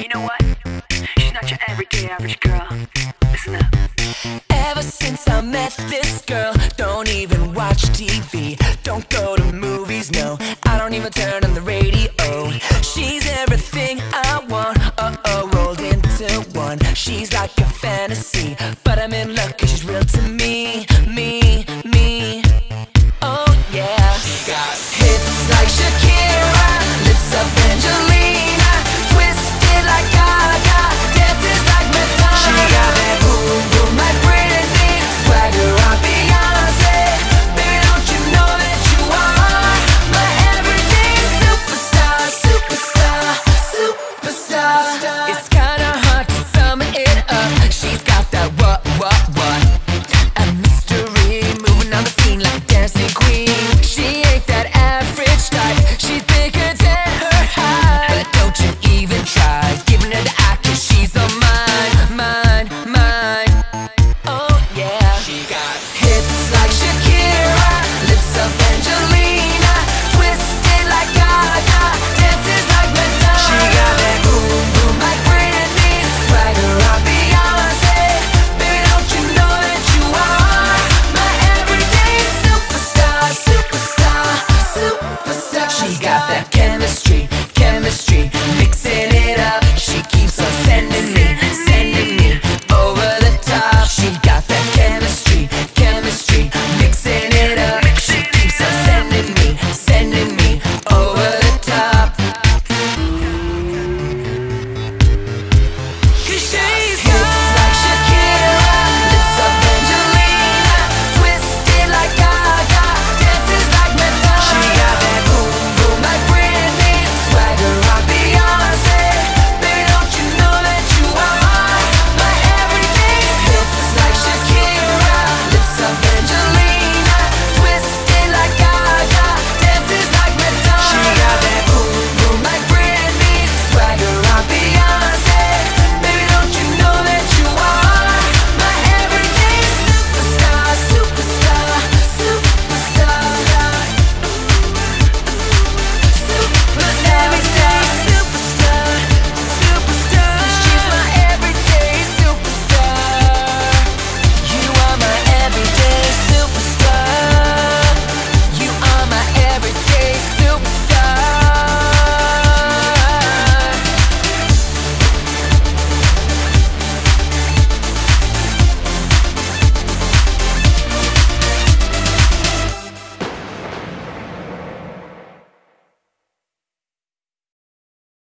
You know what? She's not your everyday average girl. Listen up. Ever since I met this girl, don't even watch TV, don't go to movies, no, I don't even turn on the radio. She's everything I want, uh oh, rolled into one. She's like a fantasy, but I'm in love cause she's real to me, me, me. Oh yeah. She got Hips like Shakira, lips of Angelina, queen. She ain't that